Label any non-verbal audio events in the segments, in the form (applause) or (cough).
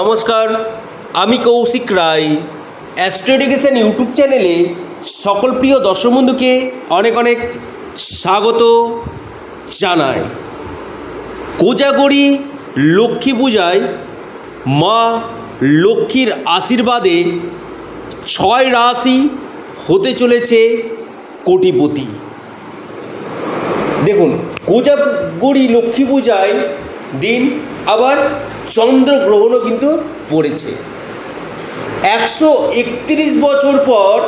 নমস্কার, আমি Koushik Roy. Astro education YouTube চ্যানেলে সকল প্রিয় দর্শক বন্ধুকে অনেক অনেক স্বাগত জানাই। কোজাগরি লক্ষ্মী পূজায় মা লক্ষ্মীর আশীর্বাদে ছয় রাশি হতে চলেছে কোটিপতি। দেখুন, কোজাগরি লক্ষ্মী পূজায় দিন, আবার চন্দ্রগ্রহণও কিন্তু পড়েছে। একশো একত্রিশ বছর পর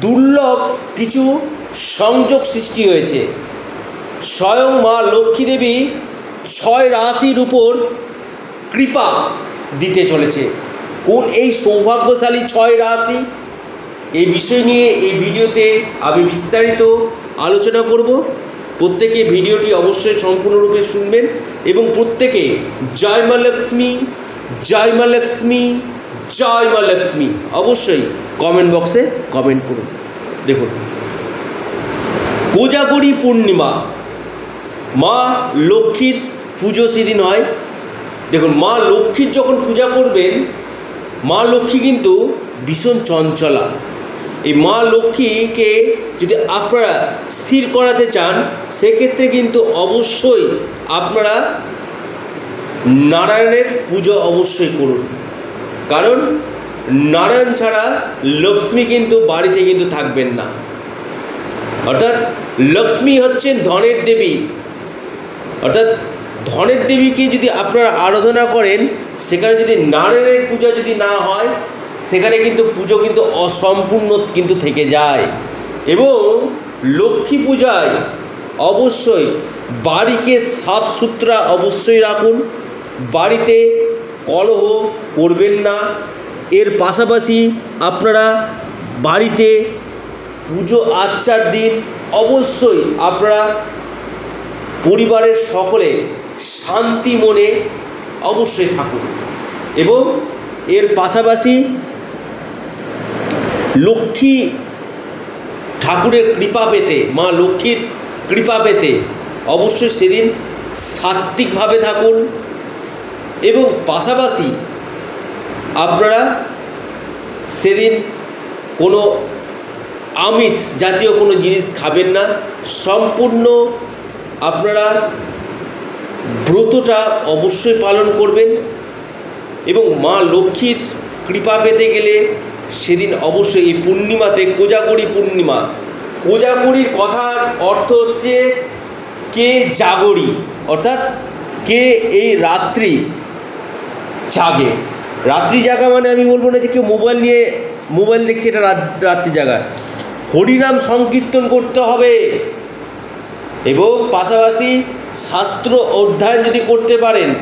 দুর্লভ কিছু সংযোগ সৃষ্টি হয়েছে। স্বয়ং মা লক্ষ্মী দেবী ছয় রাশির উপর কৃপা দিতে চলেছে। কোন এই সৌভাগ্যশালী ছয় রাশি? এই বিষয় নিয়ে এই ভিডিওতে আমি বিস্তারিত আলোচনা করব। প্রত্যেকে ভিডিওটি অবশ্যই সম্পূর্ণরূপে শুনবেন এবং প্রত্যেকে জয় মা লক্ষ্মী, জয় মা লক্ষ্মী, জয় মা লক্ষ্মী অবশ্যই কমেন্ট বক্সে কমেন্ট করুন। দেখুন। কোজাগরি পূর্ণিমা, মা লক্ষ্মীর পুজো সেদিন হয়। দেখুন, মা লক্ষ্মীর যখন পূজা করবেন, মা লক্ষ্মী কিন্তু ভীষণ চঞ্চলা। এই মা লক্ষ্মীকে যদি আপনারা স্থির করাতে চান, সেক্ষেত্রে কিন্তু অবশ্যই আপনারা নারায়ণের পুজো অবশ্যই করুন। কারণ নারায়ণ ছাড়া লক্ষ্মী কিন্তু বাড়িতে কিন্তু থাকবেন না। অর্থাৎ লক্ষ্মী হচ্ছেন ধনের দেবী। অর্থাৎ ধনের দেবীকে যদি আপনারা আরাধনা করেন, সেখানে যদি নারায়ণের পূজা যদি না হয় সেখানে কিন্তু পুজো কিন্তু অসম্পূর্ণ কিন্তু থেকে যায়। এবং লক্ষ্মী পূজায় অবশ্যই বাড়িকে সাফ সুতরা অবশ্যই রাখুন। বাড়িতে কলহ করবেন না। এর পাশাপাশি আপনারা বাড়িতে পুজো আচ্চার দিন অবশ্যই আপনারা পরিবারের সকলে শান্তি মনে অবশ্যই থাকুন। এবং এর পাশাপাশি লক্ষ্মী ঠাকুরের কৃপা পেতে, মা লক্ষ্মীর কৃপা পেতে অবশ্যই সেদিন সাত্ত্বিকভাবে থাকুন এবং পাশাপাশি আপনারা সেদিন কোনো আমিষ জাতীয় কোনো জিনিস খাবেন না, সম্পূর্ণ আপনারা ব্রতটা অবশ্যই পালন করবেন। এবং মা লক্ষ্মীর কৃপা পেতে গেলে সেদিন অবশ্যই এই পূর্ণিমাতে কোজাগরি পূর্ণিমা। কোজাগরির কথার অর্থ হচ্ছে কে জাগরি, অর্থাৎ কে এই রাত্রি জাগে। রাত্রি জাগা মানে আমি বলব না যে কেউ মোবাইল নিয়ে, মোবাইল দেখছে এটা রাত্রি জাগা। হরিনাম সংকীর্তন করতে হবে এবং পাশাপাশি শাস্ত্র অধ্যয়ন যদি করতে পারেন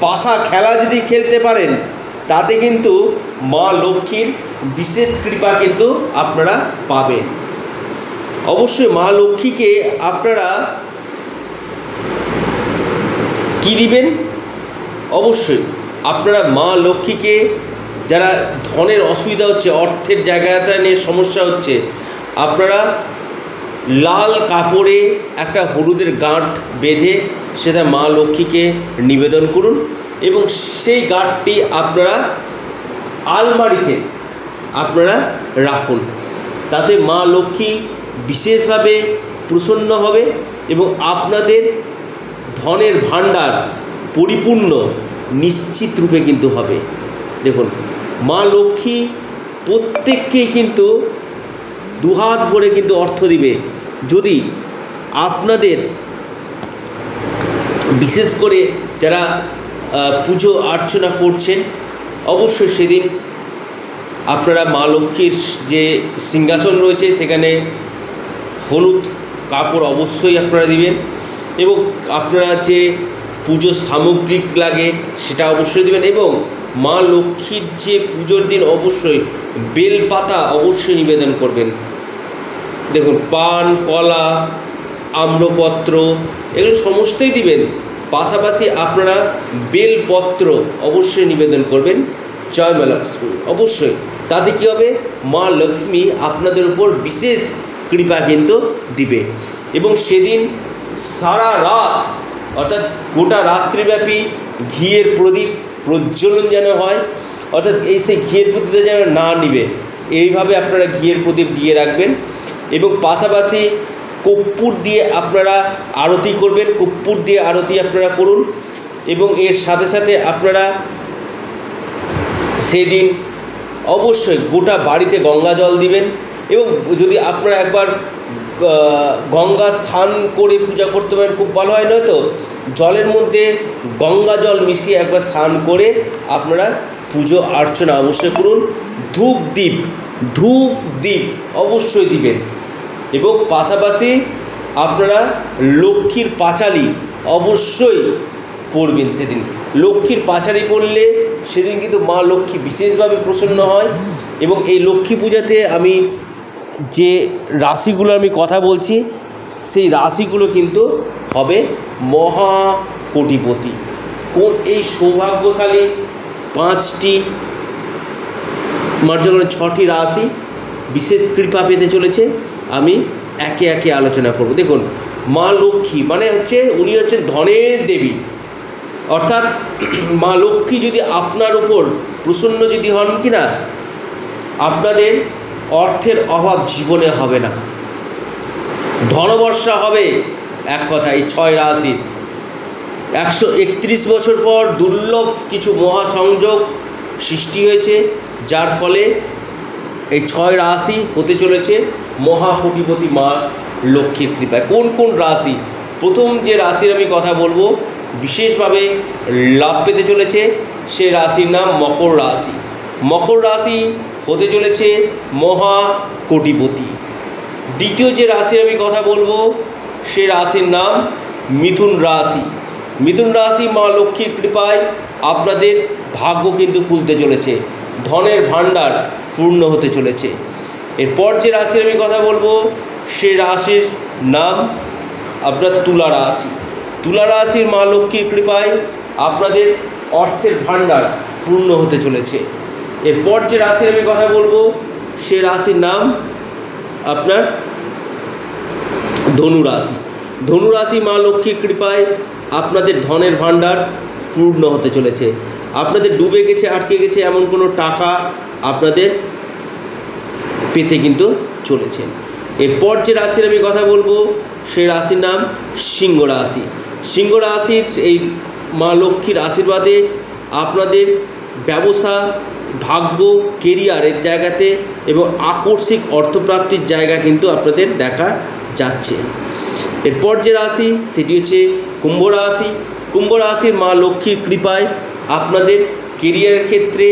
পাশা খেলা যদি খেলতে পারেন, তাতে কিন্তু মা লক্ষ্মীর বিশেষ কৃপা কিন্তু আপনারা পাবেন। অবশ্যই মা লক্ষ্মীকে আপনারা কি দিবেন? অবশ্যই আপনারা মা লক্ষ্মীকে যারা ধনের অসুবিধা হচ্ছে, অর্থের জায়গাটা নিয়ে সমস্যা হচ্ছে, আপনারা লাল কাপড়ে একটা হলুদের গাঁট বেঁধে সেটা মা লক্ষ্মীকে নিবেদন করুন এবং সেই গাঁটটি আপনারা আলমারিতে আপনারা রাখুন। তাতে মা লক্ষ্মী বিশেষভাবে প্রসন্ন হবে এবং আপনাদের ধনের ভাণ্ডার পরিপূর্ণ নিশ্চিত রূপে কিন্তু হবে। দেখুন, মা লক্ষ্মী প্রত্যেককেই কিন্তু দুহাত ভরে কিন্তু অর্থ দিবে। যদি আপনাদের বিশেষ করে যারা পুজো অর্চনা করছেন, অবশ্যই সেদিন আপনারা মা লক্ষ্মীর যে সিংহাসন রয়েছে, সেখানে হলুদ কাপড় অবশ্যই আপনারা দিবেন এবং আপনারা যে পুজো সামগ্রিক লাগে, সেটা অবশ্যই দেবেন এবং মা লক্ষ্মীর যে পুজোর দিন অবশ্যই বেলপাতা অবশ্যই নিবেদন করবেন। দেখুন, পান, কলা আম্রপত্র এগুলো সমস্তই দিবেন। পাশাপাশি আপনারা বেলপত্র অবশ্যই নিবেদন করবেন, জয় মা লক্ষ্মী, অবশ্যই। তাতে কী হবে? মা লক্ষ্মী আপনাদের উপর বিশেষ কৃপা কিন্তু দিবে। এবং সেদিন সারা রাত, অর্থাৎ গোটা রাত্রিব্যাপী ঘিয়ের প্রদীপ প্রজ্বলন যেন হয়, অর্থাৎ এই সেই ঘিয়ের প্রদীপটা যেন না নিবে। এইভাবে আপনারা ঘিয়ের প্রদীপ দিয়ে রাখবেন। এবং পাশাপাশি কর্পূর দিয়ে আপনারা আরতি করবেন, কর্পূর দিয়ে আরতি আপনারা করুন এবং এর সাথে সাথে আপনারা সেদিন অবশ্যই গোটা বাড়িতে গঙ্গা জল দিবেন এবং যদি আপনারা একবার গঙ্গা স্নান করে পূজা করতে পারেন, খুব ভালো হয়, নয়তো জলের মধ্যে গঙ্গা জল মিশিয়ে একবার স্নান করে আপনারা পুজো অর্চনা অবশ্যই করুন। ধূপ দ্বীপ ধূপ দ্বীপ অবশ্যই দিবেন। এবং পাশাপাশি আপনারা লক্ষ্মীর পাঁচালি অবশ্যই পড়বেন সেদিন। লক্ষ্মীর পাঁচালি পড়লে সেদিন কিন্তু মা লক্ষ্মী বিশেষভাবে প্রসন্ন হয়। এবং এই লক্ষ্মী পূজাতে আমি যে রাশিগুলো আমি কথা বলছি, সেই রাশিগুলো কিন্তু হবে মহা কোটিপতি কোন এই সৌভাগ্যশালী পাঁচটি মার্জনের ছটি রাশি বিশেষ কৃপা পেতে চলেছে। আমি একে একে আলোচনা করব। দেখুন, মা লক্ষ্মী মানে হচ্ছে উনি হচ্ছেন ধনের দেবী। অর্থাৎ (clears throat) মা লক্ষ্মী যদি আপনার উপর প্রসন্ন যদি হন কি না আপনাদের অর্থের অভাব জীবনে হবে না। ধনবর্ষা হবে এক কথা এই ছয় রাশি। একশো একত্রিশ বছর পর দুর্লভ কিছু মহাসংযোগ সৃষ্টি হয়েছে। যার ফলে এই ছয় রাশি হতে চলেছে মহাকোটিপতি মা লক্ষ্মীর কৃপায়। কোন কোন রাশি? প্রথম যে রাশির আমি কথা বলব, বিশেষভাবে লাভ পেতে চলেছে সে রাশির নাম মকর রাশি। মকর রাশি হতে চলেছে মহা কোটিপতি দ্বিতীয় যে রাশির আমি কথা বলব, সে রাশির নাম মিথুন রাশি। মিথুন রাশি মা লক্ষ্মীর কৃপায় আপনাদের ভাগ্য কিন্তু খুলতে চলেছে। ধনের ভাণ্ডার পূর্ণ হতে চলেছে। এরপর যে রাশির আমি কথা বলব, সে রাশির নাম আপনার তুলা রাশি। তুলা রাশির মা লক্ষ্মীর কৃপায় আপনাদের অর্থের ভাণ্ডার পূর্ণ হতে চলেছে। এরপর যে রাশির আমি কথা বলব, সে রাশির নাম আপনার ধনু রাশি। ধনু রাশি মা লক্ষ্মীর কৃপায় আপনাদের ধনের ভাণ্ডার পূর্ণ হতে চলেছে। আপনাদের ডুবে গেছে, আটকে গেছে এমন কোনো টাকা আপনাদের পেতে কিন্তু চলেছেন এরপর যে রাশির আমি কথা বলব, সে রাশির নাম সিংহ রাশি। সিংহ রাশির এই মা লক্ষ্মীর আশীর্বাদে আপনাদের ব্যবসা, ভাগ্য কেরিয়ারের জায়গাতে এবং আকস্মিক অর্থপ্রাপ্তির জায়গা কিন্তু আপনাদের দেখা যাচ্ছে। এরপর যে রাশি, সেটি হচ্ছে কুম্ভ রাশি। কুম্ভ রাশির মা লক্ষ্মীর কৃপায় আপনাদের কেরিয়ারের ক্ষেত্রে,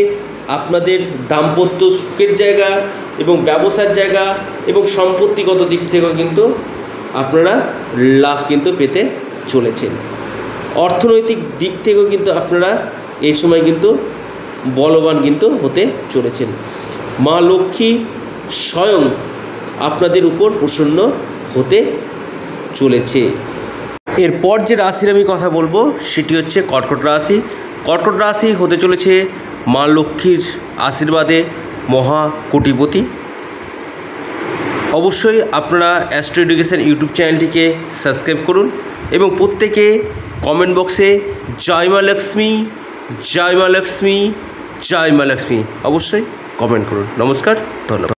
আপনাদের দাম্পত্য সুখের জায়গা এবং ব্যবসার জায়গা এবং সম্পত্তিগত দিক থেকেও কিন্তু আপনারা লাভ কিন্তু পেতে চলেছেন। অর্থনৈতিক দিক থেকেও কিন্তু আপনারা এই সময় কিন্তু বলবান কিন্তু হতে চলেছেন। মা লক্ষ্মী স্বয়ং আপনাদের উপর প্রসন্ন হতে চলেছে। এরপর যে রাশির আমি কথা বলব, সেটি হচ্ছে কর্কট রাশি। কর্কট রাশি হতে চলেছে মা লক্ষ্মীর আশীর্বাদে মহা কোটিপতি। অবশ্যই আপনারা অ্যাস্ট্রো এডুকেশন ইউটিউব চ্যানেলটিকে সাবস্ক্রাইব করুন এবং প্রত্যেকে কমেন্ট বক্সে জয় মা লক্ষ্মী, জয় মা লক্ষ্মী, জয় মা লক্ষ্মী অবশ্যই কমেন্ট করুন। নমস্কার, ধন্যবাদ।